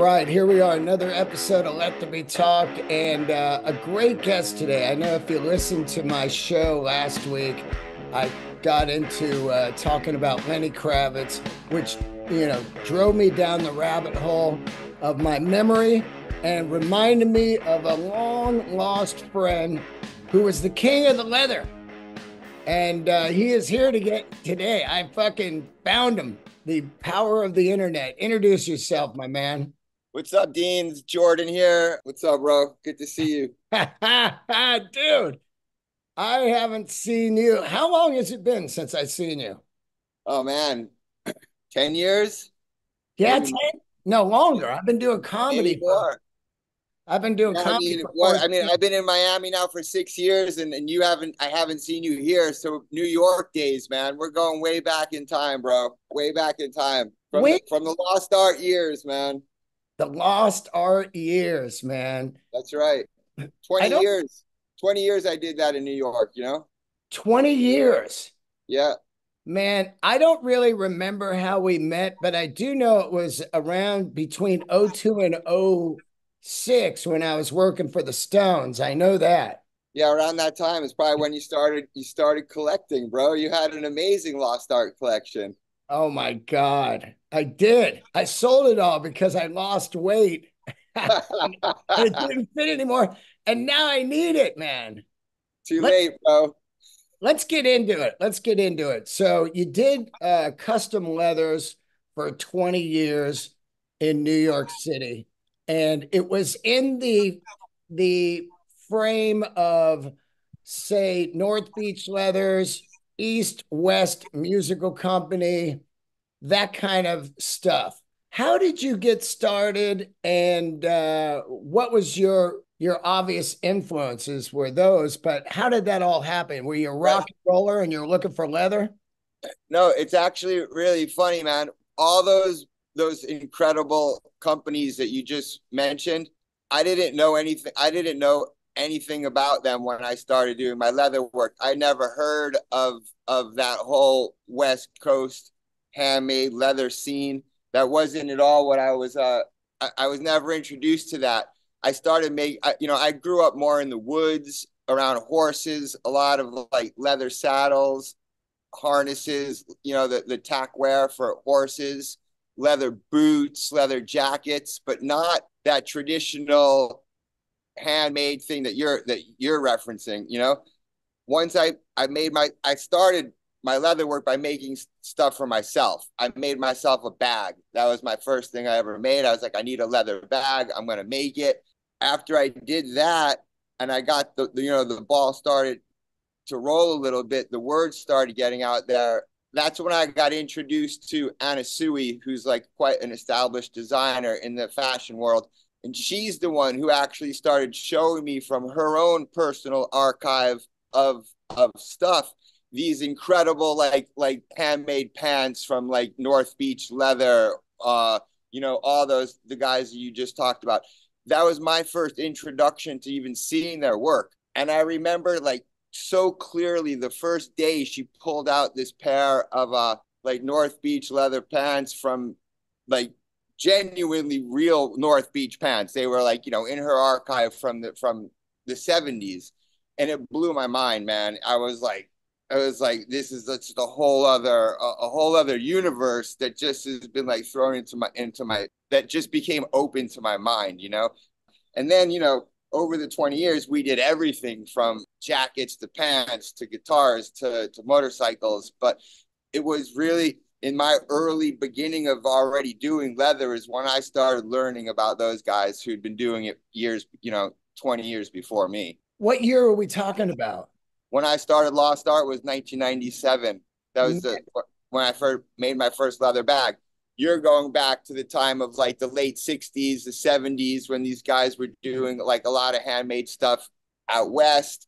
right, here we are, another episode of Let There Be Talk, and uh, a great guest today. I know if you listened to my show last week, I got into uh, talking about Lenny Kravitz, which you know drove me down the rabbit hole of my memory and reminded me of a long lost friend who was the king of the leather. And uh, he is here to get today. I fucking found him the power of the internet. Introduce yourself, my man. What's up, Dean? It's Jordan here. What's up, bro? Good to see you. Dude, I haven't seen you. How long has it been since I've seen you? Oh, man. 10 years? Yeah, 10? No, longer. I've been doing comedy. For, I've been doing yeah, comedy. I mean, what, I mean, I've been in Miami now for six years, and, and you haven't. I haven't seen you here. So New York days, man. We're going way back in time, bro. Way back in time from the, from the lost art years, man. The lost art years, man. That's right. Twenty years. Twenty years. I did that in New York. You know. Twenty years. Yeah. Man, I don't really remember how we met, but I do know it was around between 02 and 06 when I was working for the Stones. I know that. Yeah, around that time is probably when you started you started collecting, bro. You had an amazing lost art collection. Oh my god. I did. I sold it all because I lost weight. it didn't fit anymore. And now I need it, man. Too Let's, late, bro let's get into it. Let's get into it. So you did uh, custom leathers for 20 years in New York City, and it was in the the frame of say North Beach Leathers, East West Musical Company, that kind of stuff. How did you get started, and uh, what was your your obvious influences were those, but how did that all happen? Were you a rock and roller and you're looking for leather? No, it's actually really funny, man. All those those incredible companies that you just mentioned, I didn't know anything. I didn't know anything about them when I started doing my leather work. I never heard of of that whole West Coast handmade leather scene. That wasn't at all what I was. Uh, I, I was never introduced to that I started make you know I grew up more in the woods around horses, a lot of like leather saddles, harnesses, you know the the tack wear for horses, leather boots, leather jackets, but not that traditional handmade thing that you're that you're referencing, you know. Once I I made my I started my leather work by making stuff for myself. I made myself a bag. That was my first thing I ever made. I was like, I need a leather bag. I'm going to make it after I did that and I got the, the, you know the ball started to roll a little bit, the words started getting out there. That's when I got introduced to Anna Sui, who's like quite an established designer in the fashion world. And she's the one who actually started showing me from her own personal archive of of stuff these incredible like like handmade pants from like North Beach leather, uh, you know, all those the guys you just talked about that was my first introduction to even seeing their work. And I remember like so clearly the first day she pulled out this pair of uh like North Beach leather pants from like genuinely real North Beach pants. They were like, you know, in her archive from the from the 70s. And it blew my mind, man. I was like, I was like, this is just a whole other a, a, whole other universe that just has been like thrown into my into my that just became open to my mind, you know. And then, you know, over the 20 years, we did everything from jackets to pants to guitars to, to motorcycles. But it was really in my early beginning of already doing leather is when I started learning about those guys who'd been doing it years, you know, 20 years before me. What year are we talking about? when I started Lost Art was 1997. That was the when I first made my first leather bag. You're going back to the time of like the late 60s, the 70s when these guys were doing like a lot of handmade stuff out west.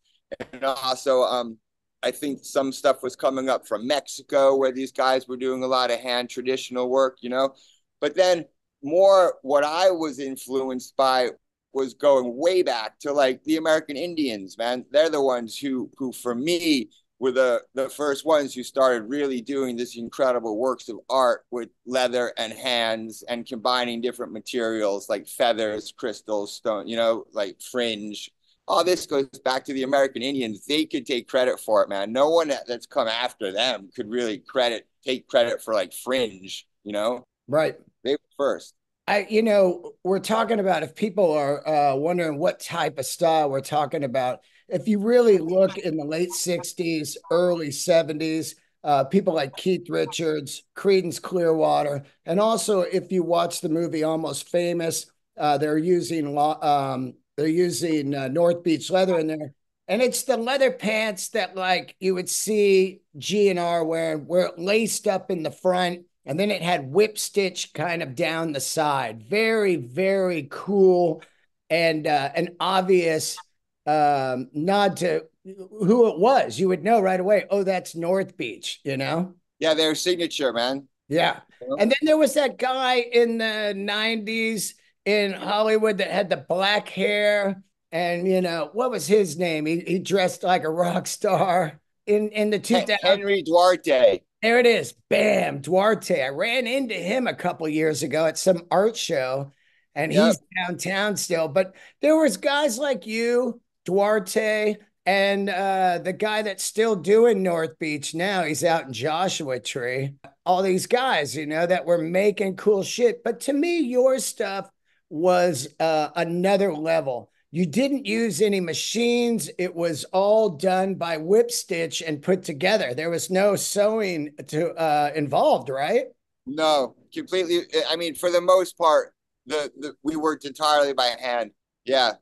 And also um I think some stuff was coming up from Mexico where these guys were doing a lot of hand traditional work, you know. But then more what I was influenced by was going way back to like the American Indians, man. They're the ones who who for me were the the first ones who started really doing this incredible works of art with leather and hands and combining different materials like feathers, crystals, stone, you know, like fringe. All this goes back to the American Indians. They could take credit for it, man. No one that's come after them could really credit take credit for like fringe, you know? Right. They were first. I, you know, we're talking about if people are uh, wondering what type of style we're talking about. If you really look in the late '60s, early '70s, uh, people like Keith Richards, Creedence Clearwater, and also if you watch the movie Almost Famous, uh, they're using um, they're using uh, North Beach leather in there, and it's the leather pants that like you would see G and R wearing, where it laced up in the front and then it had whip stitch kind of down the side. Very, very cool and uh, an obvious um, nod to who it was. You would know right away, oh, that's North Beach, you know? Yeah, their signature, man. Yeah. And then there was that guy in the 90s in Hollywood that had the black hair. And, you know, what was his name? He, he dressed like a rock star in, in the 2000s. Henry Duarte. There it is. Bam, Duarte. I ran into him a couple years ago at some art show, and yep. he's downtown still. But there was guys like you, Duarte, and uh, the guy that's still doing North Beach now. He's out in Joshua Tree. All these guys, you know, that were making cool shit. But to me, your stuff was uh, another level. You didn't use any machines. It was all done by whip stitch and put together. There was no sewing to uh, involved, right? No, completely. I mean, for the most part, the, the we worked entirely by hand. Yeah,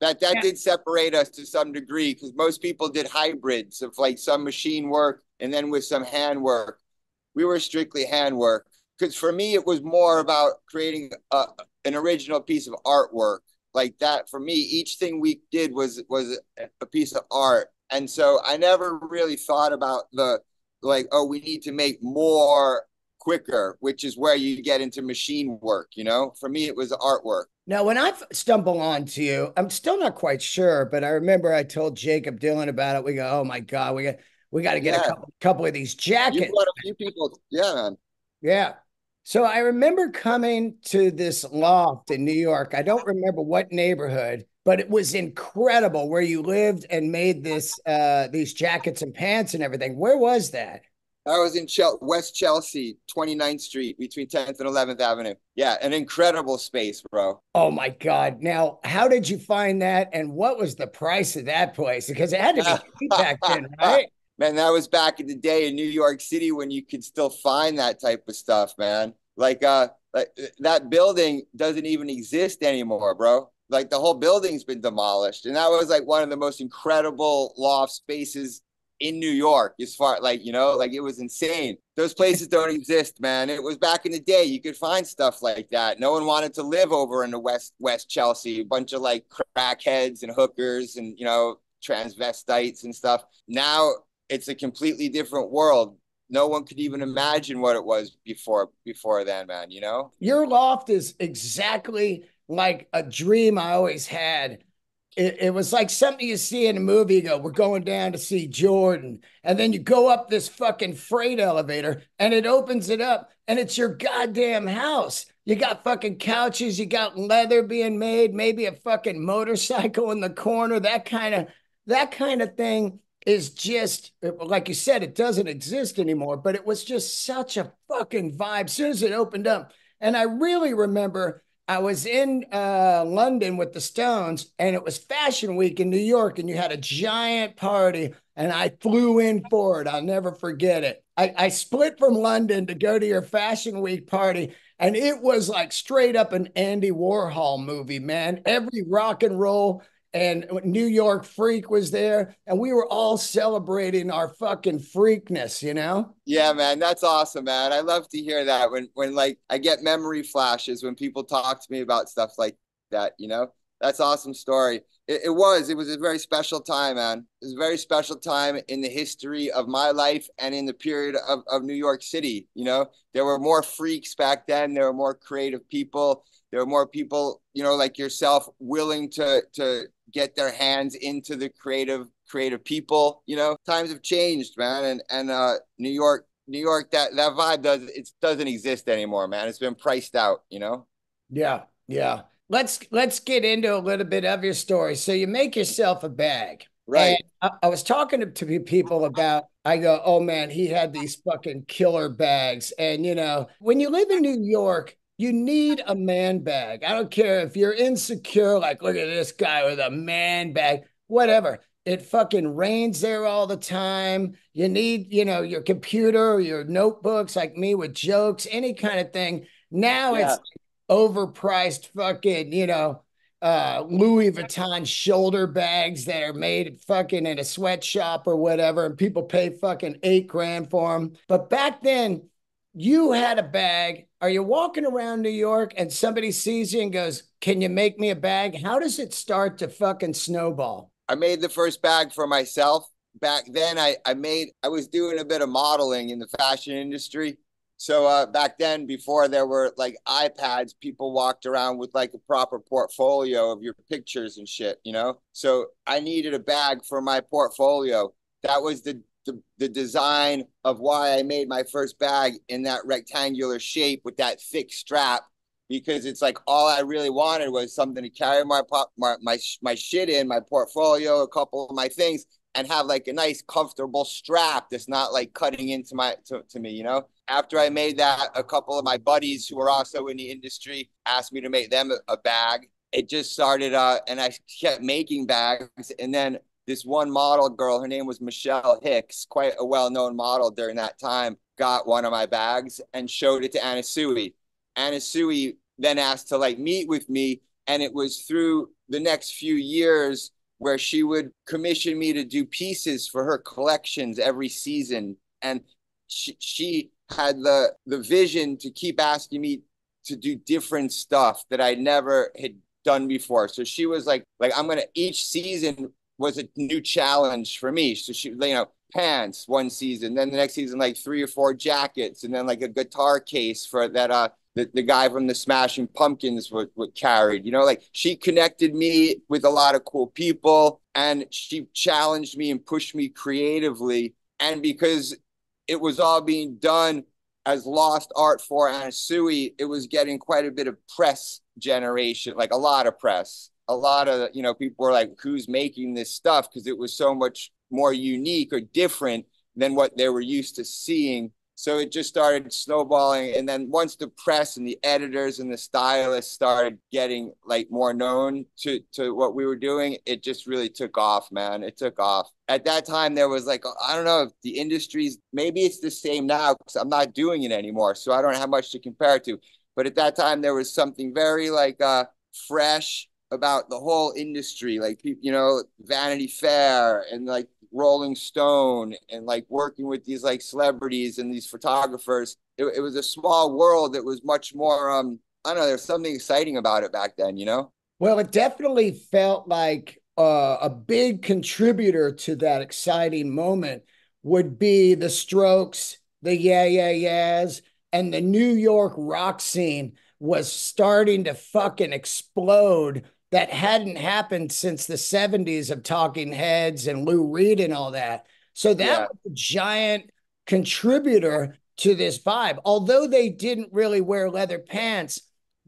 that that yeah. did separate us to some degree because most people did hybrids of like some machine work and then with some hand work. We were strictly hand work because for me it was more about creating a, an original piece of artwork. Like that for me each thing we did was was a piece of art. And so i never really thought about the like oh we need to make more quicker which is where you get into machine work you know? For me it was artwork. Now when i stumble onto you i'm still not quite sure but i remember i told Jakob Dylan about it. We go oh my god we got we got to get yeah. a couple, couple of these jackets you a few people yeah. Man yeah so I remember coming to this loft in New York. I don't remember what neighborhood, but it was incredible where you lived and made this uh these jackets and pants and everything. Where was that? I was in Chel- West Chelsea, 29th Street, between 10th and 11th Avenue. Yeah, an incredible space, bro. Oh my God. Now, how did you find that? And what was the price of that place? Because it had to be back then, right? Man, that was back in the day in New York City when you could still find that type of stuff, man. Like uh like that building doesn't even exist anymore, bro. Like the whole building's been demolished. And that was like one of the most incredible loft spaces in New York, as far like you know, like it was insane. Those places don't exist, man. It was back in the day. You could find stuff like that. No one wanted to live over in the West West Chelsea. A bunch of like crackheads and hookers and you know transvestites and stuff. Now it's a completely different world. No one could even imagine what it was before before then, man. You know, your loft is exactly like a dream I always had. It, it, was like something you see in a movie. You go, we're going down to see Jordan. And then you go up this fucking freight elevator and it opens it up and it's your goddamn house. You got fucking couches, you got leather being made, maybe a fucking motorcycle in the corner, that kind of that kind of thing is just like you said, it doesn't exist anymore, but it was just such a fucking vibe as soon as it opened up. And I really remember I was in uh, London with the Stones, and it was Fashion Week in New York, and you had a giant party, and I flew in for it. I'll never forget it. I, I split from London to go to your Fashion Week party, and it was like straight up an Andy Warhol movie, man. Every rock and roll and New York Freak was there, and we were all celebrating our fucking freakness, you know? Yeah, man, that's awesome, man. I love to hear that when when like I get memory flashes when people talk to me about stuff like that, you know? That's awesome story. It, it was. It was a very special time, man. It was a very special time in the history of my life and in the period of, of New York City. You know, there were more freaks back then. There were more creative people. There were more people, you know, like yourself, willing to to get their hands into the creative creative people. You know, times have changed, man, and and uh, New York, New York, that that vibe does it doesn't exist anymore, man. It's been priced out. You know. Yeah, yeah. Let's let's get into a little bit of your story. So you make yourself a bag. Right. I, I, was talking to, to people about, I go, oh man, he had these fucking killer bags. And, you know, when you live in New York, you need a man bag. I don't care if you're insecure, like, look at this guy with a man bag, whatever. It fucking rains there all the time. You need, you know, your computer, your notebooks, like me with jokes, any kind of thing. Now yeah. it's overpriced fucking, you know, uh, Louis Vuitton shoulder bags that are made fucking in a sweatshop or whatever, and people pay fucking eight grand for them. But back then, you had a bag. Are you walking around New York and somebody sees you and goes, Can you make me a bag? How does it start to fucking snowball? I made the first bag for myself. Back then, I, I made, I was doing a bit of modeling in the fashion industry. So uh, back then, before there were like iPads, people walked around with like a proper portfolio of your pictures and shit, you know. So I needed a bag for my portfolio. That was the the, the design of why I made my first bag in that rectangular shape with that thick strap because it's like all I really wanted was something to carry my pop my my, my shit in, my portfolio, a couple of my things, and have like a nice comfortable strap that's not like cutting into my to, to me, you know after I made that, a couple of my buddies who were also in the industry asked me to make them a, a bag. It just started, uh, and I kept making bags. And then this one model girl, her name was Michelle Hicks, quite a well known model during that time, got one of my bags and showed it to Anna Sui. Anna Sui then asked to like meet with me. And it was through the next few years where she would commission me to do pieces for her collections every season. And she, she had the the vision to keep asking me to do different stuff that I never had done before. So she was like, like I'm gonna each season was a new challenge for me. So she, you know, pants one season, then the next season like three or four jackets, and then like a guitar case for that uh the, the guy from the Smashing Pumpkins would, would carried. You know, like she connected me with a lot of cool people and she challenged me and pushed me creatively. And because it was all being done as lost art for Anna Sui. It was getting quite a bit of press generation, like a lot of press. A lot of, you know, people were like, who's making this stuff? Because it was so much more unique or different than what they were used to seeing so it just started snowballing. And then once the press and the editors and the stylists started getting like more known to, to what we were doing, it just really took off, man. It took off. At that time, there was like, I don't know if the industry's maybe it's the same now because I'm not doing it anymore. So I don't have much to compare it to. But at that time, there was something very like uh, fresh about the whole industry, like you know, Vanity Fair and like Rolling Stone and like working with these like celebrities and these photographers. It, it was a small world that was much more um I don't know, there's something exciting about it back then, you know? Well, it definitely felt like uh, a big contributor to that exciting moment would be the Strokes, the Yeah Yeah Yeahs, and the New York rock scene was starting to fucking explode that hadn't happened since the 70s of Talking Heads and Lou Reed and all that. So that yeah. was a giant contributor to this vibe. Although they didn't really wear leather pants,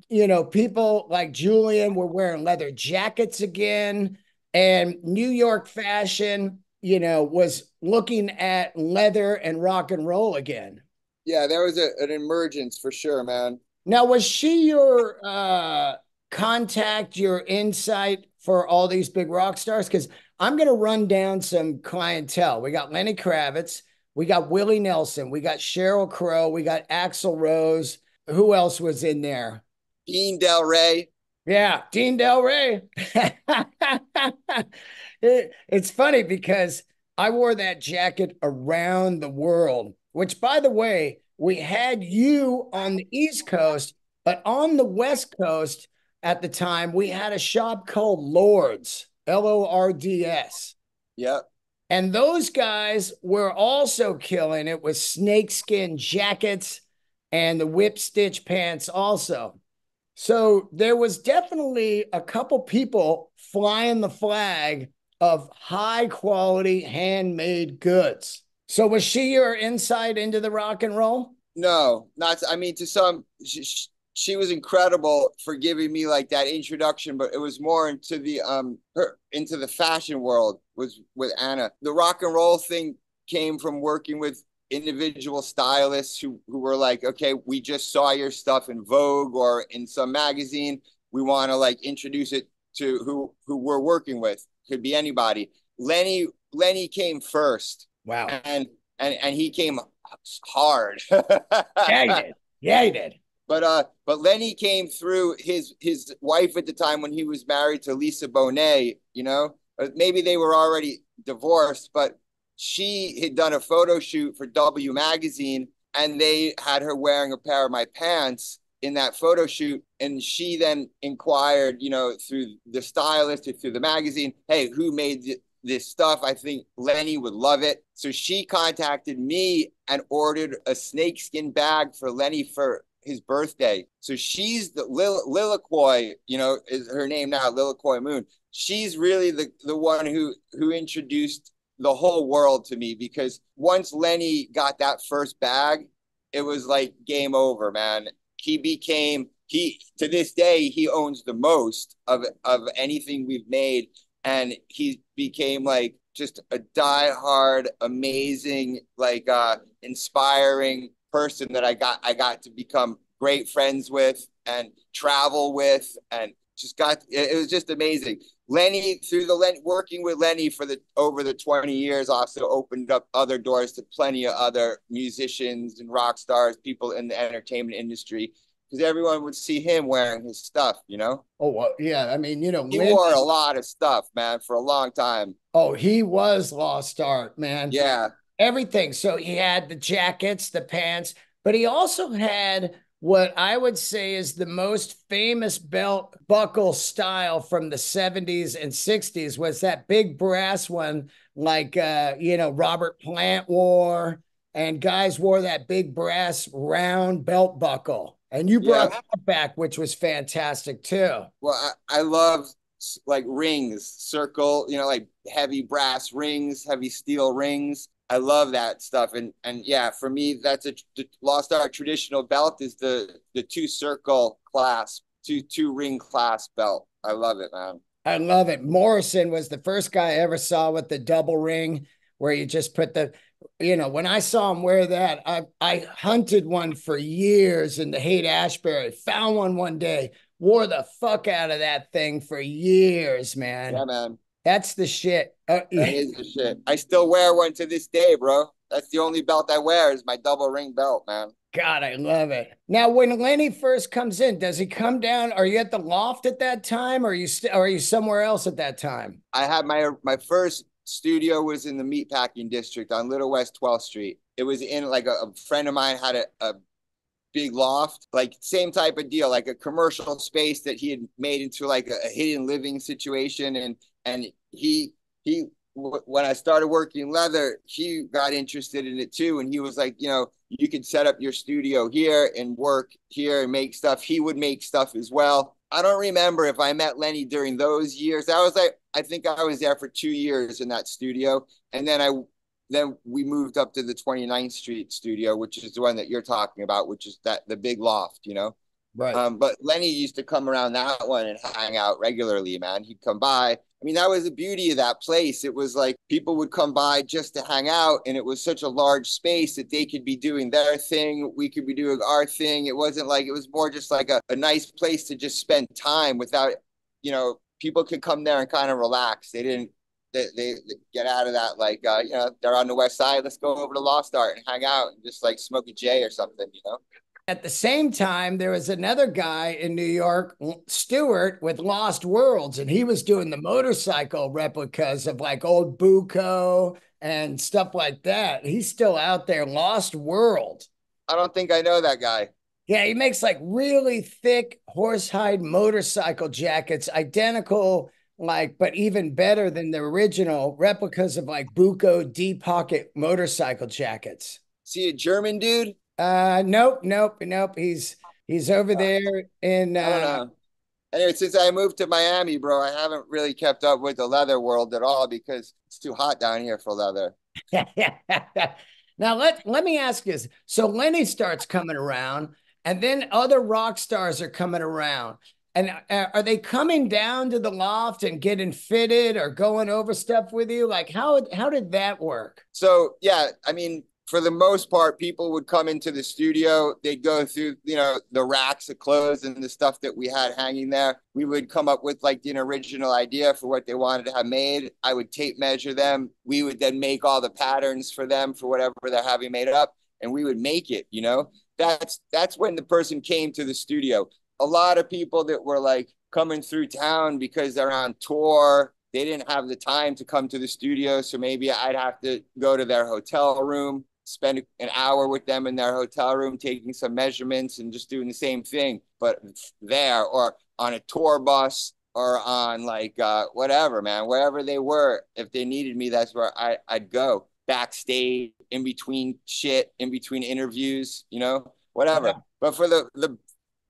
you know, people like Julian were wearing leather jackets again. And New York fashion, you know, was looking at leather and rock and roll again. Yeah, there was a, an emergence for sure, man. Now, was she your uh contact your insight for all these big rock stars? Because I'm going to run down some clientele. We got Lenny Kravitz, we got Willie Nelson, we got Sheryl Crow, we got Axl Rose. Who else was in there? Dean Delray. Yeah, Dean Delray. it, it's funny because I wore that jacket around the world, which, by the way, we had you on the East Coast, but on the West Coast, at the time, we had a shop called Lords, L O R D S. Yep. And those guys were also killing it with snakeskin jackets and the whip stitch pants, also. So there was definitely a couple people flying the flag of high quality handmade goods. So was she your insight into the rock and roll? No, not. I mean, to some, she, she was incredible for giving me like that introduction, but it was more into the um her into the fashion world was with Anna. The rock and roll thing came from working with individual stylists who who were like, okay, we just saw your stuff in Vogue or in some magazine. We want to like introduce it to who who we're working with. Could be anybody. Lenny Lenny came first. Wow. And and and he came hard. yeah, he did. Yeah, he did. But uh, but Lenny came through his his wife at the time when he was married to Lisa Bonet. You know, uh, maybe they were already divorced, but she had done a photo shoot for W magazine, and they had her wearing a pair of my pants in that photo shoot. And she then inquired, you know, through the stylist or through the magazine, hey, who made this stuff? I think Lenny would love it. So she contacted me and ordered a snakeskin bag for Lenny for his birthday. So she's the Lil, Lilakoi, you know, is her name now, Lilakoi Moon. She's really the the one who who introduced the whole world to me because once Lenny got that first bag, it was like game over, man. He became he to this day he owns the most of of anything we've made, and he became like just a die-hard, amazing, like uh inspiring person that I got I got to become great friends with and travel with and just got it was just amazing. Lenny through the Len, working with Lenny for the over the 20 years also opened up other doors to plenty of other musicians and rock stars, people in the entertainment industry because everyone would see him wearing his stuff, you know? Oh, well, yeah. I mean, you know, he wore a lot of stuff, man, for a long time. Oh, he was lost art, man. Yeah everything. So he had the jackets, the pants, but he also had what I would say is the most famous belt buckle style from the 70s and 60s was that big brass one, like uh, you know, Robert Plant wore, and guys wore that big brass round belt buckle. And you brought yeah. that back, which was fantastic too. Well, I, I love like rings, circle, you know, like heavy brass rings, heavy steel rings. I love that stuff. And and yeah, for me, that's a lost art traditional belt is the the two circle clasp, two two ring clasp belt. I love it, man. I love it. Morrison was the first guy I ever saw with the double ring where you just put the you know, when I saw him wear that, I I hunted one for years in the Haight Ashbury. Found one one day, wore the fuck out of that thing for years, man. Yeah, man. That's the shit. Uh, that is the shit. I still wear one to this day, bro. That's the only belt I wear is my double ring belt, man. God, I love it. Now, when Lenny first comes in, does he come down? Are you at the loft at that time, or are you st- or are you somewhere else at that time? I had my my first studio was in the meatpacking district on Little West 12th Street. It was in like a, a friend of mine had a, a big loft, like same type of deal, like a commercial space that he had made into like a, a hidden living situation, and and he he when I started working leather, he got interested in it too, and he was like, you know, you could set up your studio here and work here and make stuff. He would make stuff as well. I don't remember if I met Lenny during those years. I was like, I think I was there for two years in that studio, and then I then we moved up to the 29th Street studio, which is the one that you're talking about, which is that the big loft, you know. Right. Um, but Lenny used to come around that one and hang out regularly, man. He'd come by. I mean, that was the beauty of that place. It was like people would come by just to hang out, and it was such a large space that they could be doing their thing. We could be doing our thing. It wasn't like it was more just like a, a nice place to just spend time without, you know, people could come there and kind of relax. They didn't they, they, they, get out of that like uh, you know they're on the west side let's go over to lost art and hang out and just like smoke a j or something you know at the same time, there was another guy in New York, Stewart, with Lost Worlds, and he was doing the motorcycle replicas of like old Buco and stuff like that. He's still out there, Lost World. I don't think I know that guy. Yeah, he makes like really thick horsehide motorcycle jackets, identical, like, but even better than the original replicas of like Buco deep pocket motorcycle jackets. See a German dude? Uh, nope, nope, nope. He's he's over there in. Uh, anyway, since I moved to Miami, bro, I haven't really kept up with the leather world at all because it's too hot down here for leather. now let let me ask you: so Lenny starts coming around, and then other rock stars are coming around. And uh, are they coming down to the loft and getting fitted or going over stuff with you? Like how how did that work? So yeah, I mean, for the most part, people would come into the studio. They'd go through, you know, the racks of clothes and the stuff that we had hanging there. We would come up with like an original idea for what they wanted to have made. I would tape measure them. We would then make all the patterns for them for whatever they're having made up, and we would make it. You know, that's that's when the person came to the studio. A lot of people that were like coming through town because they're on tour they didn't have the time to come to the studio so maybe i'd have to go to their hotel room spend an hour with them in their hotel room taking some measurements and just doing the same thing but there or on a tour bus or on like uh, whatever man wherever they were if they needed me that's where I, i'd go backstage in between shit in between interviews you know whatever yeah. but for the the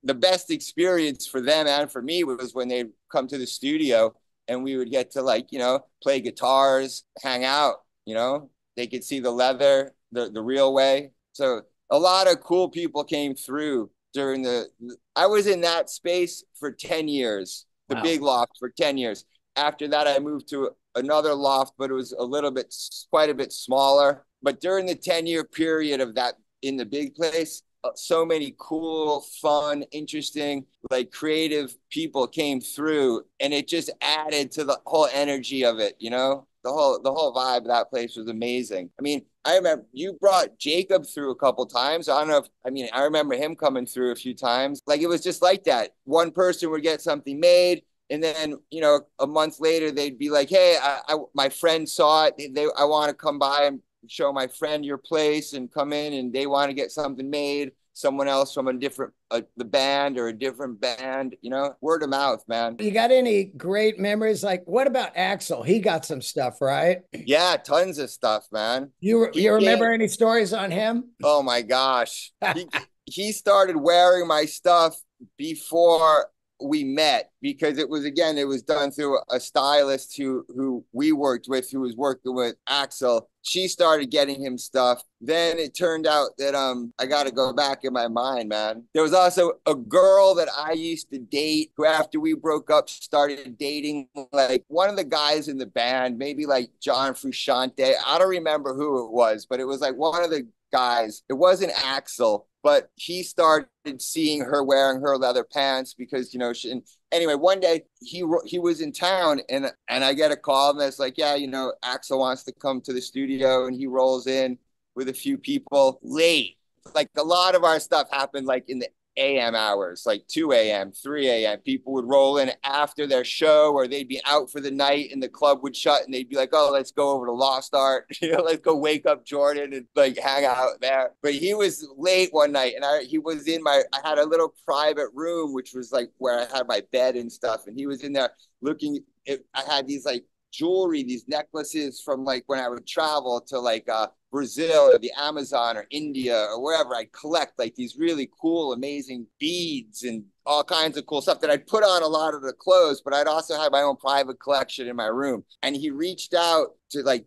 the best experience for them and for me was when they come to the studio and we would get to like you know play guitars hang out you know they could see the leather the, the real way. So a lot of cool people came through during the, I was in that space for 10 years, the wow. big loft for 10 years. After that, I moved to another loft, but it was a little bit, quite a bit smaller. But during the 10 year period of that in the big place, uh, so many cool, fun, interesting, like creative people came through, and it just added to the whole energy of it. You know, the whole the whole vibe of that place was amazing. I mean, I remember you brought Jakob through a couple times. I don't know if I mean I remember him coming through a few times. Like it was just like that. One person would get something made, and then you know a month later they'd be like, "Hey, I, I my friend saw it. They, they I want to come by and show my friend your place and come in, and they want to get something made." Someone else from a different uh, the band or a different band you know word of mouth man. You got any great memories? Like what about Axl? He got some stuff right? Yeah tons of stuff man. You you remember came, any stories on him? Oh my gosh. He, he started wearing my stuff before we met because it was again it was done through a stylist who who we worked with who was working with Axl. She started getting him stuff. Then it turned out that um I got to go back in my mind, man. There was also a girl that I used to date who after we broke up started dating like one of the guys in the band, maybe like John Frusciante. I don't remember who it was, but it was like one of the guys. It wasn't Axl, but he started seeing her wearing her leather pants because you know she and anyway one day he he was in town and and I get a call and it's like yeah you know Axl wants to come to the studio and he rolls in with a few people late like a lot of our stuff happened like in the a.m. hours, like 2 a.m., 3 a.m. People would roll in after their show or they'd be out for the night and the club would shut and they'd be like, oh, let's go over to Lost Art. you know, let's go wake up Jordan and like hang out there. But he was late one night and I he was in my I had a little private room, which was like where I had my bed and stuff. And he was in there looking if I had these like jewelry, these necklaces from like when I would travel to like uh Brazil or the Amazon or India or wherever, I'd collect like these really cool, amazing beads and all kinds of cool stuff that I'd put on a lot of the clothes, but I'd also have my own private collection in my room. And he reached out to like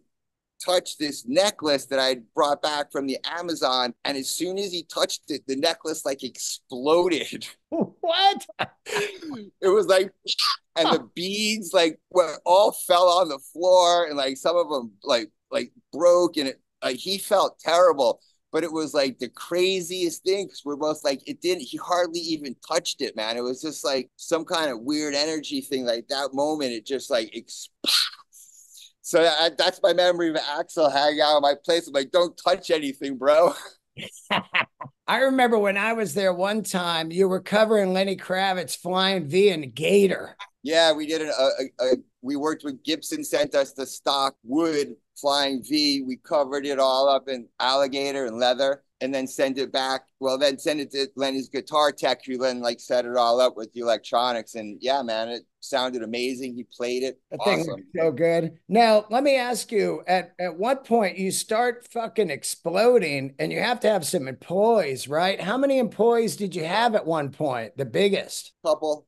touch this necklace that I brought back from the Amazon. And as soon as he touched it, the necklace like exploded. What? it was like, and the beads like were, all fell on the floor, and like some of them like like broke, and it like he felt terrible but it was like the craziest thing because we're both like it didn't he hardly even touched it man it was just like some kind of weird energy thing like that moment it just like so I, that's my memory of Axl hanging out at my place i'm like don't touch anything bro I remember when I was there one time, you were covering Lenny Kravitz flying V and Gator. Yeah, we did a, a, a, we worked with Gibson sent us the stock wood Flying V. We covered it all up in alligator and leather and then send it back. Well, then send it to Lenny's guitar tech who then like set it all up with the electronics. And yeah, man, it sounded amazing. He played it. That awesome. thing so good. Now, let me ask you at, at what point you start fucking exploding and you have to have some employees, right? How many employees did you have at one point? The biggest? Couple.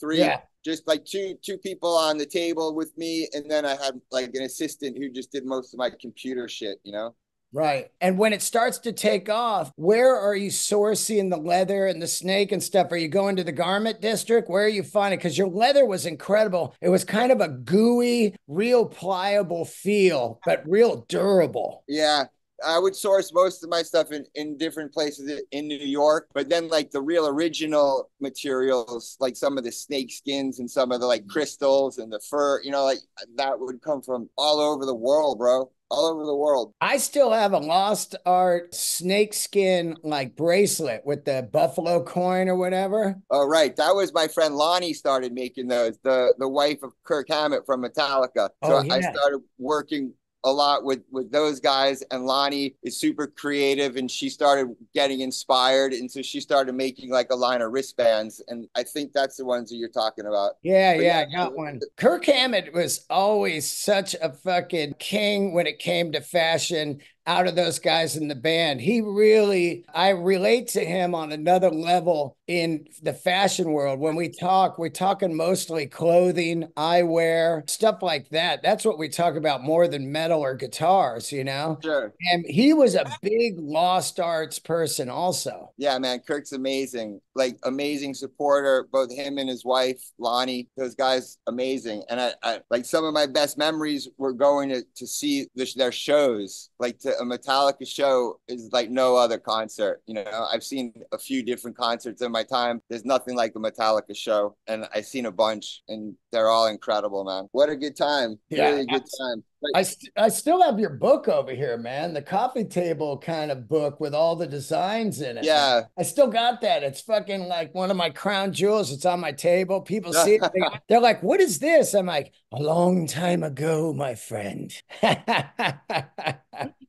three. Yeah. Just like two two people on the table with me, and then I had like an assistant who just did most of my computer shit, you know. Right. And when it starts to take off, where are you sourcing the leather and the snake and stuff? Are you going to the garment district? Where are you finding? Because your leather was incredible. It was kind of a gooey, real pliable feel, but real durable. Yeah. I would source most of my stuff in, in different places in New York, but then like the real original materials, like some of the snake skins and some of the like crystals and the fur, you know, like that would come from all over the world, bro all over the world. I still have a lost art snakeskin like bracelet with the buffalo coin or whatever. Oh right, that was my friend Lani started making those. The the wife of Kirk Hammett from Metallica. So oh, yeah. I started working a lot with with those guys and Lani is super creative and she started getting inspired and so she started making like a line of wristbands and I think that's the ones that you're talking about. Yeah, yeah, yeah, I got one. Kirk Hammett was always such a fucking king when it came to fashion out of those guys in the band. He really, I relate to him on another level in the fashion world. When we talk, we're talking mostly clothing, eyewear, stuff like that. That's what we talk about more than metal or guitars, you know? Sure. And he was a big lost arts person also. Yeah, man. Kirk's amazing. Like amazing supporter, both him and his wife, Lani, those guys, amazing. And I, I like some of my best memories were going to, to see the, their shows, like to a Metallica show is like no other concert. You know, I've seen a few different concerts in my time. There's nothing like a Metallica show, and I've seen a bunch, and they're all incredible, man. What a good time! Yeah, really good time. I, st- I still have your book over here, man. The coffee table kind of book with all the designs in it. Yeah. I still got that. It's fucking like one of my crown jewels. It's on my table. People see it. They, they're like, what is this? I'm like, a long time ago, my friend.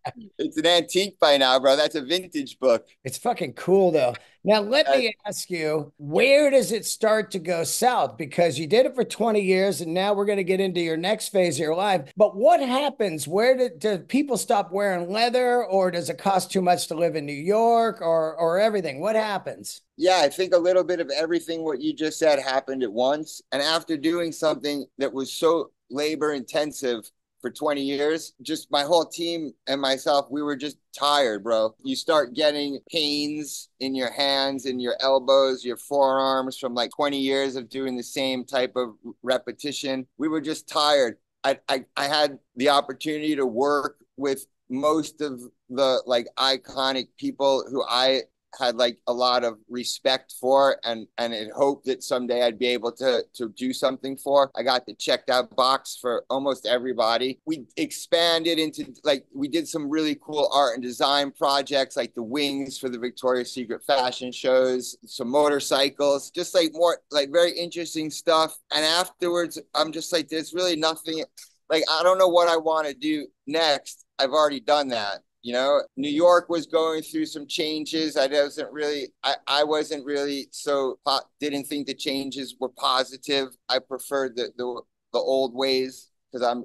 it's an antique by now, bro. That's a vintage book. It's fucking cool, though. Now, let uh, me ask you, where does it start to go south? Because you did it for 20 years, and now we're going to get into your next phase of your life. But what happens? Where do, do people stop wearing leather, or does it cost too much to live in New York, or or everything? What happens? Yeah, I think a little bit of everything what you just said happened at once. And after doing something that was so labor intensive for 20 years. Just my whole team and myself, we were just tired, bro. You start getting pains in your hands and your elbows, your forearms from like 20 years of doing the same type of repetition. We were just tired. I, I, I had the opportunity to work with most of the like iconic people who I had like a lot of respect for and and had hoped that someday I'd be able to to do something for. I got the checked out box for almost everybody. We expanded into like we did some really cool art and design projects like the wings for the Victoria's Secret fashion shows, some motorcycles, just like more like very interesting stuff. And afterwards I'm just like there's really nothing like I don't know what I want to do next. I've already done that you know new york was going through some changes. I wasn't really i, I wasn't really so didn't think the changes were positive. I preferred the the, the old ways because i'm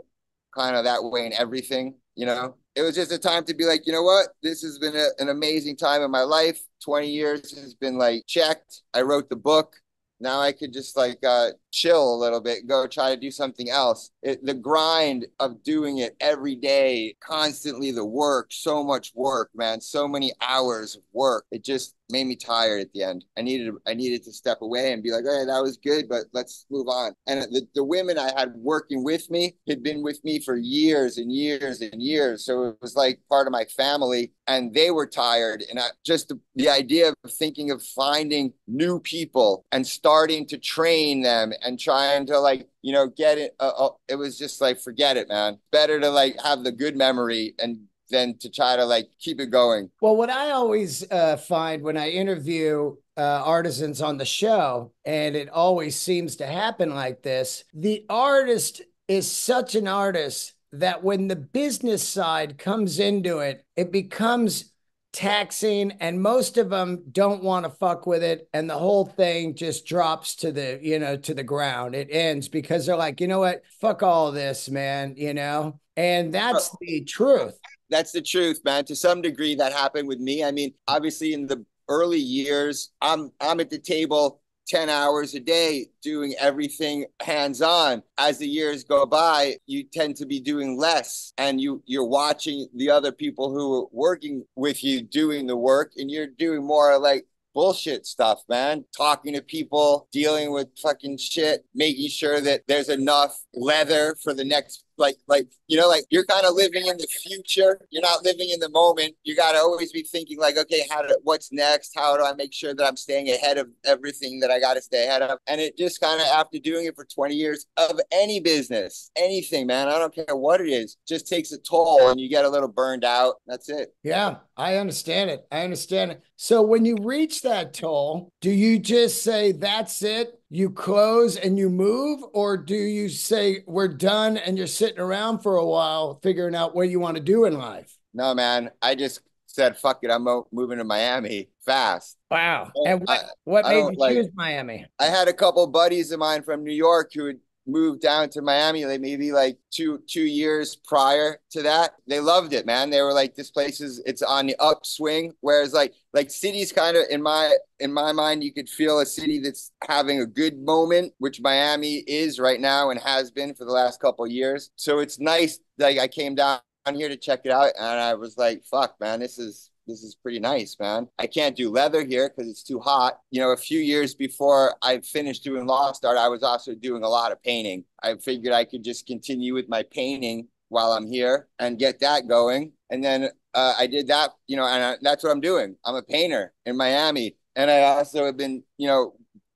kind of that way in everything you know? It was just a time to be like you know what? This has been a, an amazing time in my life. 20 years has been like checked. I wrote the book now I could just like uh, chill a little bit, go try to do something else. It, the grind of doing it every day, constantly the work, so much work, man, so many hours of work. It just made me tired at the end. I needed I needed to step away and be like, hey, that was good, but let's move on. And the, the women I had working with me had been with me for years and years and years. So it was like part of my family and they were tired. And I, just the, the idea of thinking of finding new people and starting to train them and trying to like you know get it uh, uh, it was just like forget it man better to like have the good memory and than to try to like keep it going. Well, what I always uh, find when I interview uh, artisans on the show, and it always seems to happen like this, the artist is such an artist that when the business side comes into it, it becomes taxing and most of them don't want to fuck with it and the whole thing just drops to the you know to the ground. It ends because they're like you know what? Fuck all this man you know? And that's the truth that's the truth, man. To some degree, that happened with me. I mean, obviously, in the early years, I'm I'm at the table 10 hours a day doing everything hands on as the years go by you tend to be doing less and you you're watching the other people who are working with you doing the work and you're doing more like bullshit stuff, man. Talking to people, dealing with fucking shit, making sure that there's enough leather for the next like like you know like you're kind of living in the future. You're not living in the moment. You got to always be thinking like okay how do what's next? How do i make sure that i'm staying ahead of everything that i got to stay ahead of? And it just kind of after doing it for 20 years of any business anything man i don't care what it is just takes a toll and you get a little burned out. That's it. Yeah i understand it. I understand it. So when you reach that toll do you just say that's it you close and you move, or do you say we're done and you're sitting around for a while figuring out what you want to do in life? No, man. I just said, fuck it. I'm moving to Miami fast. Wow. And what, I, what made you like, choose Miami? I had a couple buddies of mine from New York who moved down to Miami like maybe like two two years prior to that. They loved it, man. They were like, this place is it's on the upswing. Whereas like like cities kind of in my in my mind, you could feel a city that's having a good moment, which Miami is right now and has been for the last couple years. So it's nice. Like I came down here to check it out and I was like, fuck, man, this is this is pretty nice, man. I can't do leather here because it's too hot. You know, a few years before I finished doing Lost Art, I was also doing a lot of painting. I figured I could just continue with my painting while I'm here and get that going. And then uh, I did that, you know, and I, that's what I'm doing. I'm a painter in Miami. And I also have been, you know,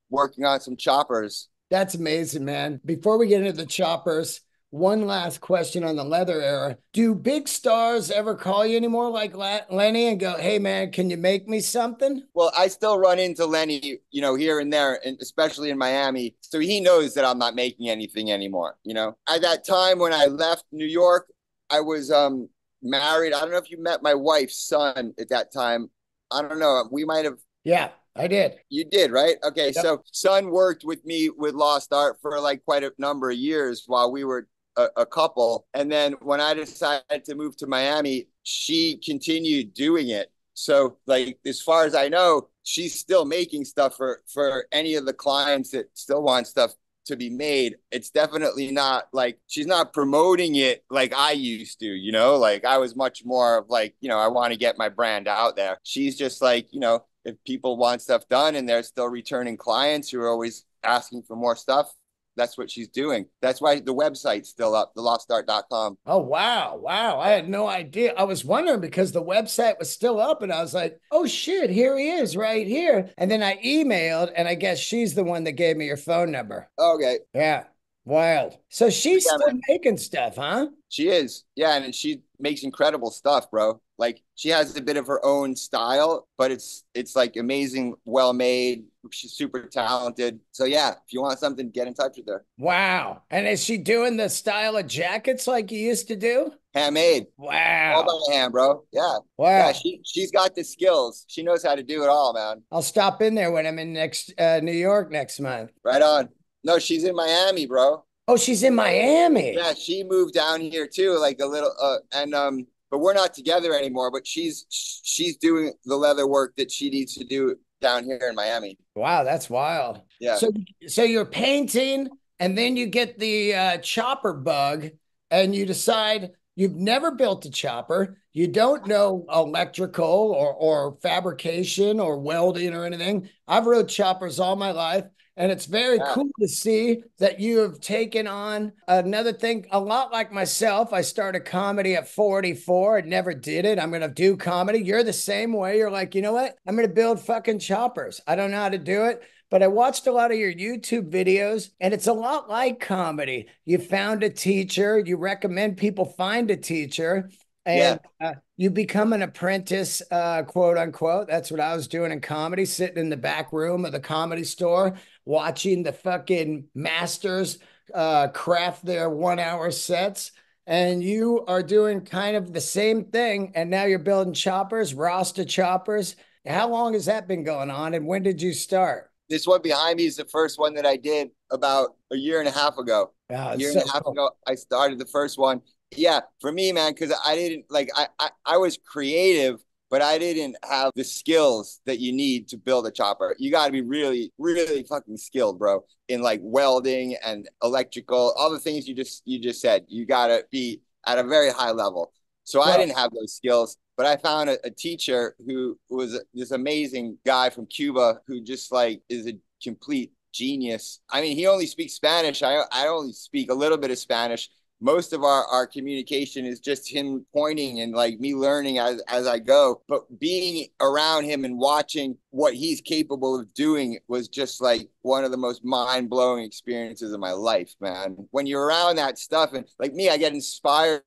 working on some choppers. That's amazing, man. Before we get into the choppers, one last question on the leather era. Do big stars ever call you anymore like Lenny and go, hey, man, can you make me something? Well, I still run into Lenny, you know, here and there, and especially in Miami. So he knows that I'm not making anything anymore. You know, at that time when I left New York, I was um married. I don't know if you met my wife's son at that time. I don't know. We might have. Yeah. I did. You did, right? Okay. Yep. So Son worked with me with Lost Art for like quite a number of years while we were a, a couple. And then when I decided to move to Miami, she continued doing it. So like as far as I know, she's still making stuff for for any of the clients that still want stuff to be made. It's definitely not like she's not promoting it like I used to, you know? Like I was much more of like, you know, I want to get my brand out there. She's just like, you know, if people want stuff done and they're still returning clients who are always asking for more stuff, that's what she's doing. That's why the website's still up, thelostart.com. Oh, wow. Wow. I had no idea. I was wondering because the website was still up and I was like, oh shit, here he is right here. And then I emailed and I guess she's the one that gave me your phone number. Okay. Yeah. Wild. So she's yeah, still man. making stuff, huh? She is. Yeah. And she makes incredible stuff, bro. Like she has a bit of her own style, but it's it's like amazing, well made. She's super talented. So yeah, if you want something, get in touch with her. Wow. And is she doing the style of jackets like you used to do? Handmade. Wow. All by hand, bro. Yeah. Wow. Yeah, she she's got the skills. She knows how to do it all, man. I'll stop in there when I'm in next uh, New York next month. Right on. No, she's in Miami, bro. Oh, she's in Miami. Yeah, she moved down here too, like a little uh and um but we're not together anymore. But she's she's doing the leather work that she needs to do down here in Miami. Wow, that's wild. Yeah. So so you're painting, and then you get the uh, chopper bug, and you decide you've never built a chopper. You don't know electrical or or fabrication or welding or anything. I've rode choppers all my life. And it's very yeah. cool to see that you have taken on another thing. A lot like myself, I started comedy at 44 and never did it. I'm going to do comedy. You're the same way. You're like, you know what? I'm going to build fucking choppers. I don't know how to do it. But I watched a lot of your YouTube videos, and it's a lot like comedy. You found a teacher, you recommend people find a teacher, and yeah. uh, you become an apprentice, uh, quote unquote. That's what I was doing in comedy, sitting in the back room of the comedy store, watching the fucking masters uh, craft their one hour sets. And you are doing kind of the same thing. And now you're building choppers, Rasta choppers. How long has that been going on? And when did you start? This one behind me is the first one that I did about a year and a half ago. a year so and a half cool. ago, I started the first one yeah, for me, man, because I didn't like I, I I was creative, but I didn't have the skills that you need to build a chopper. You got to be really, really fucking skilled, bro, in like welding and electrical, all the things you just you just said. You got to be at a very high level. So I didn't have those skills, but I found a, a teacher who was this amazing guy from Cuba who just like is a complete genius. I mean, he only speaks Spanish. I I only speak a little bit of Spanish most of our, our communication is just him pointing and like me learning as, as I go. But being around him and watching what he's capable of doing was just like one of the most mind blowing experiences of my life, man. When you're around that stuff, and like me, I get inspired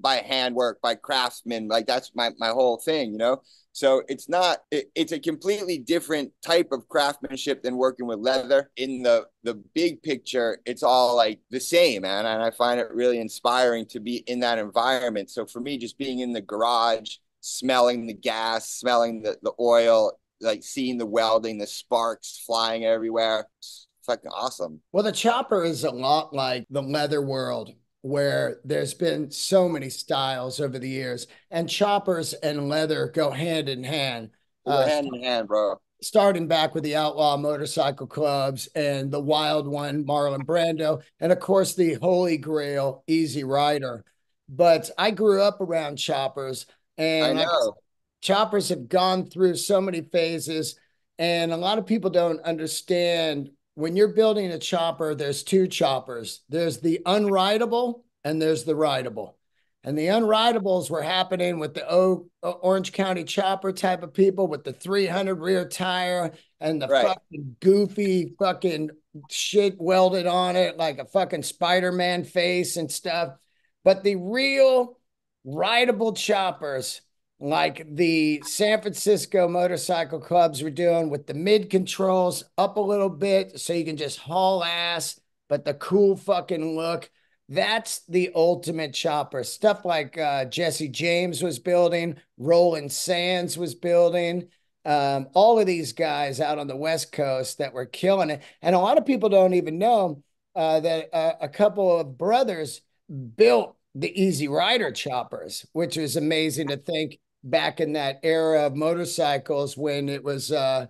by handwork, by craftsmen. Like that's my, my whole thing, you know? So it's not it, it's a completely different type of craftsmanship than working with leather. In the the big picture, it's all like the same, man. And I find it really inspiring to be in that environment. So for me, just being in the garage, smelling the gas, smelling the, the oil, like seeing the welding, the sparks flying everywhere. It's fucking awesome. Well, the chopper is a lot like the leather world where there's been so many styles over the years, and choppers and leather go hand in hand. Uh, hand in hand, bro. Starting back with the outlaw motorcycle clubs and the wild one, Marlon Brando, and of course the holy grail, Easy Rider. But I grew up around choppers, and I know. choppers have gone through so many phases, and a lot of people don't understand when you're building a chopper, there's two choppers. There's the unrideable and there's the rideable. And the unrideables were happening with the o- Orange County chopper type of people with the 300 rear tire and the right. fucking goofy fucking shit welded on it like a fucking Spider-Man face and stuff. But the real rideable choppers like the San Francisco motorcycle clubs were doing with the mid controls up a little bit so you can just haul ass, but the cool fucking look. That's the ultimate chopper. Stuff like uh, Jesse James was building, Roland Sands was building. Um, all of these guys out on the West Coast that were killing it. And a lot of people don't even know uh, that uh, a couple of brothers built the Easy Rider choppers, which was amazing to think back in that era of motorcycles when it was, uh,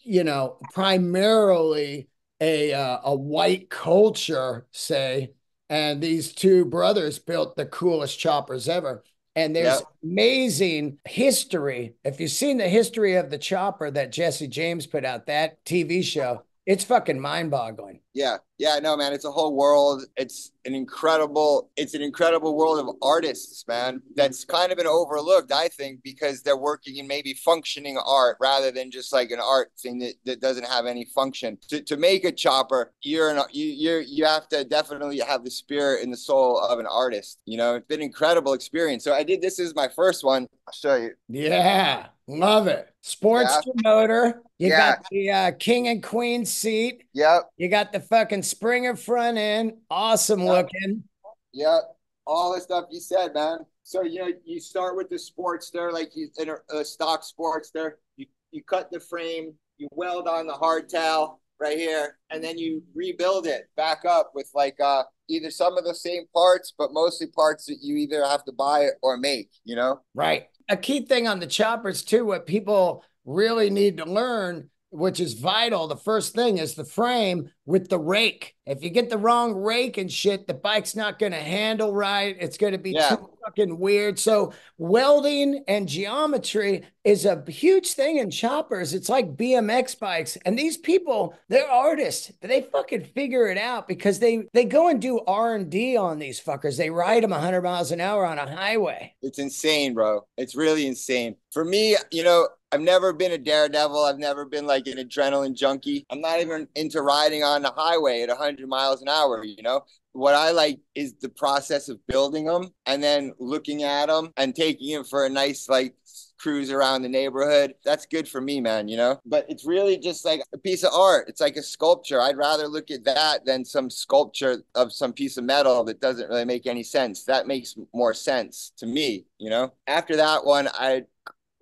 you know, primarily a uh, a white culture, say, and these two brothers built the coolest choppers ever. And there's yep. amazing history. If you've seen the history of the chopper that Jesse James put out, that TV show, it's fucking mind boggling. Yeah. Yeah. No, man, it's a whole world. It's an incredible, it's an incredible world of artists, man. That's kind of been overlooked, I think, because they're working in maybe functioning art rather than just like an art thing that, that doesn't have any function. To, to make a chopper, you're an, you you're you have to definitely have the spirit and the soul of an artist. You know, it's been an incredible experience. So I did this is my first one. I'll show you. Yeah. Love it. Sports yeah. motor. You yeah. got the uh, king and queen seat. Yep. You got the fucking Springer front end. Awesome yep. looking. Yep. All the stuff you said, man. So you know, you start with the Sportster, like you in a, a stock Sportster. You you cut the frame, you weld on the hardtail right here, and then you rebuild it back up with like uh either some of the same parts, but mostly parts that you either have to buy or make. You know. Right a key thing on the choppers too, what people really need to learn, which is vital. The first thing is the frame with the rake. If you get the wrong rake and shit, the bike's not going to handle right. It's going to be yeah. too fucking weird. So welding and geometry is a huge thing in choppers. It's like BMX bikes, and these people, they're artists. They fucking figure it out because they they go and do R and D on these fuckers. They ride them 100 miles an hour on a highway. It's insane, bro. It's really insane. For me, you know, I've never been a daredevil. I've never been like an adrenaline junkie. I'm not even into riding on the highway at 100 miles an hour, you know? What I like is the process of building them and then looking at them and taking them for a nice, like, cruise around the neighborhood. That's good for me, man, you know? But it's really just like a piece of art. It's like a sculpture. I'd rather look at that than some sculpture of some piece of metal that doesn't really make any sense. That makes more sense to me, you know? After that one, I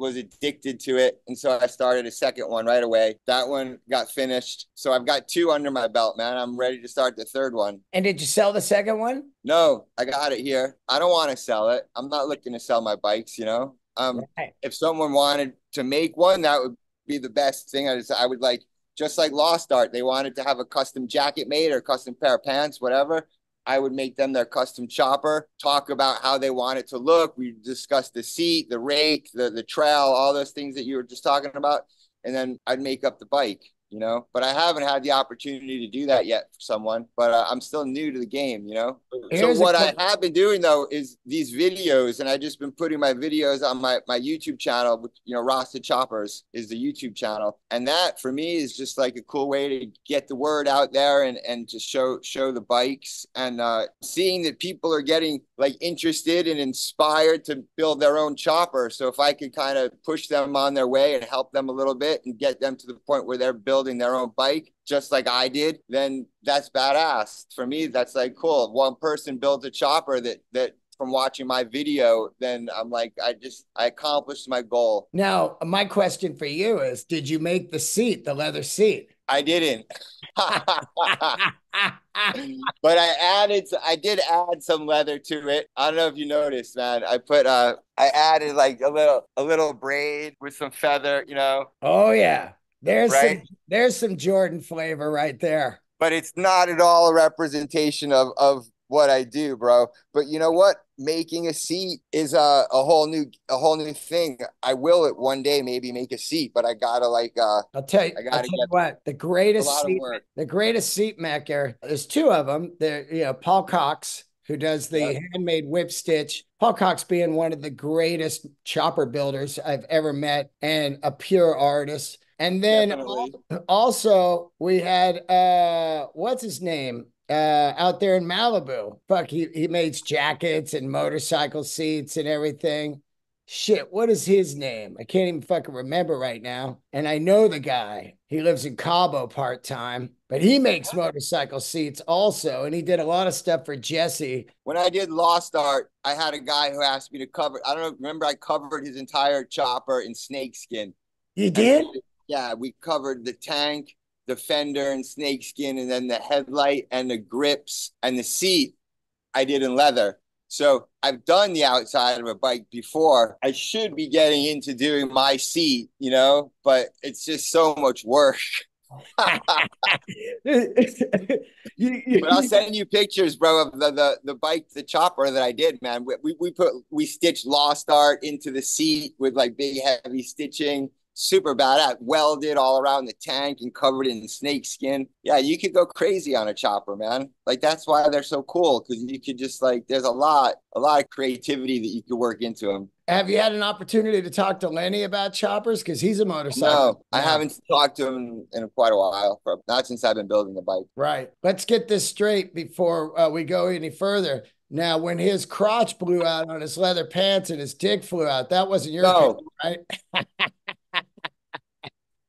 was addicted to it. And so I started a second one right away. That one got finished. So I've got two under my belt, man. I'm ready to start the third one. And did you sell the second one? No, I got it here. I don't want to sell it. I'm not looking to sell my bikes, you know? Um, right. if someone wanted to make one, that would be the best thing. I, just, I would like, just like Lost Art, they wanted to have a custom jacket made or custom pair of pants, whatever. I would make them their custom chopper, talk about how they want it to look. We discussed the seat, the rake, the the trail, all those things that you were just talking about. And then I'd make up the bike you know. But I haven't had the opportunity to do that yet for someone. But uh, I'm still new to the game, you know. Here's so what I have been doing though is these videos, and I just been putting my videos on my my YouTube channel. Which, you know, Rasta Choppers is the YouTube channel, and that for me is just like a cool way to get the word out there and and to show show the bikes and uh, seeing that people are getting like interested and inspired to build their own chopper. So if I could kind of push them on their way and help them a little bit and get them to the point where they're building their own bike just like I did, then that's badass. For me, that's like cool. One person builds a chopper that that from watching my video, then I'm like, I just I accomplished my goal. Now, my question for you is, did you make the seat, the leather seat? I didn't. but I added I did add some leather to it. I don't know if you noticed, man. I put uh I added like a little a little braid with some feather, you know. Oh yeah. There's right? some there's some Jordan flavor right there. But it's not at all a representation of of what I do, bro. But you know what? Making a seat is a, a whole new a whole new thing. I will it one day maybe make a seat, but I gotta like uh I'll tell you, I gotta tell you what the greatest seat the greatest seat maker, there's two of them. There, you know, Paul Cox, who does the yep. handmade whip stitch. Paul Cox being one of the greatest chopper builders I've ever met and a pure artist. And then also we had uh what's his name? Uh out there in Malibu. Fuck, he, he makes jackets and motorcycle seats and everything. Shit, what is his name? I can't even fucking remember right now. And I know the guy. He lives in Cabo part time, but he makes motorcycle seats also. And he did a lot of stuff for Jesse. When I did Lost Art, I had a guy who asked me to cover. I don't know. Remember, I covered his entire chopper in snakeskin. You did? yeah, we covered the tank, the fender and snakeskin, and then the headlight and the grips and the seat I did in leather. So I've done the outside of a bike before. I should be getting into doing my seat, you know, but it's just so much work. but I'll send you pictures, bro, of the, the the bike, the chopper that I did, man. We, we put we stitched Lost Art into the seat with like big heavy stitching super badass, welded all around the tank and covered in snake skin. Yeah, you could go crazy on a chopper, man. Like that's why they're so cool because you could just like there's a lot, a lot of creativity that you could work into them. Have you had an opportunity to talk to Lenny about choppers? Because he's a motorcycle. No, I haven't talked to him in quite a while. Not since I've been building the bike. Right. Let's get this straight before uh, we go any further. Now, when his crotch blew out on his leather pants and his dick flew out, that wasn't your no. Opinion, right?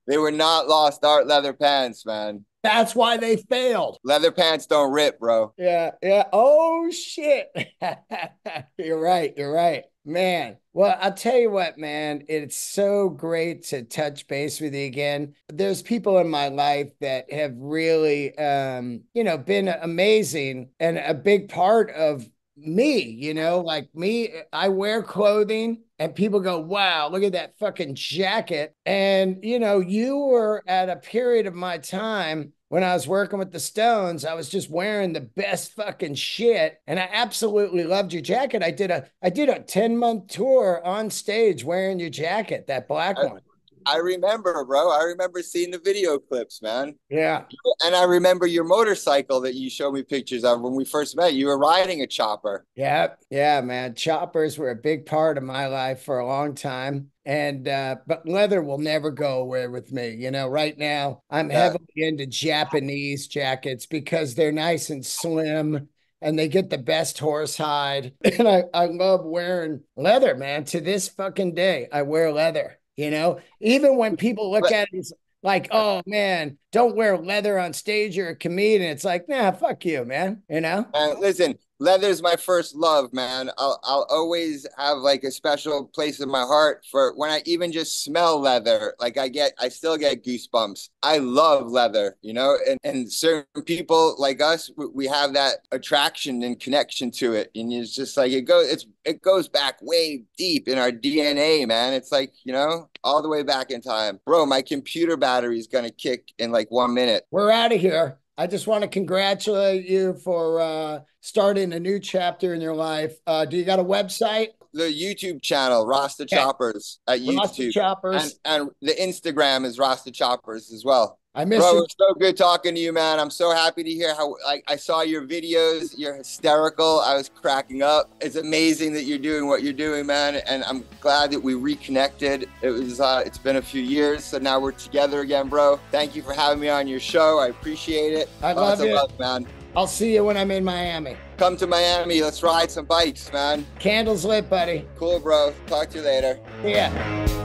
They were not lost art leather pants, man. That's why they failed. Leather pants don't rip, bro. Yeah, yeah. Oh shit. you're right. You're right. Man. Well, I'll tell you what, man, it's so great to touch base with you again. There's people in my life that have really um, you know, been amazing and a big part of me, you know, like me, I wear clothing and people go, wow, look at that fucking jacket. And, you know, you were at a period of my time when I was working with the Stones, I was just wearing the best fucking shit. And I absolutely loved your jacket. I did a I did a 10 month tour on stage wearing your jacket, that black one. I remember, bro. I remember seeing the video clips, man. Yeah. And I remember your motorcycle that you showed me pictures of when we first met. You were riding a chopper. Yeah. Yeah, man. Choppers were a big part of my life for a long time. And uh, but leather will never go away with me. You know, right now I'm yeah. heavily into Japanese jackets because they're nice and slim and they get the best horse hide. And I, I love wearing leather, man. To this fucking day, I wear leather. You know, even when people look at it, like, oh man, don't wear leather on stage. You're a comedian. It's like, nah, fuck you, man. You know. Uh, listen, leather's my first love, man. I'll I'll always have like a special place in my heart for when I even just smell leather. Like I get, I still get goosebumps. I love leather, you know, and and certain people like us, we have that attraction and connection to it, and it's just like it goes. It's it goes back way deep in our DNA, man. It's like you know, all the way back in time, bro. My computer battery is gonna kick in like one minute. We're out of here. I just want to congratulate you for uh, starting a new chapter in your life. Uh, do you got a website? The YouTube channel, Rasta Choppers at YouTube. Rasta Choppers. And, and the Instagram is Rasta Choppers as well. I miss Bro, you. it's so good talking to you, man. I'm so happy to hear how like I saw your videos. You're hysterical. I was cracking up. It's amazing that you're doing what you're doing, man. And I'm glad that we reconnected. It was uh it's been a few years, so now we're together again, bro. Thank you for having me on your show. I appreciate it. I Lots love of it. love, man. I'll see you when I'm in Miami. Come to Miami. Let's ride some bikes, man. Candles lit, buddy. Cool, bro. Talk to you later. Yeah.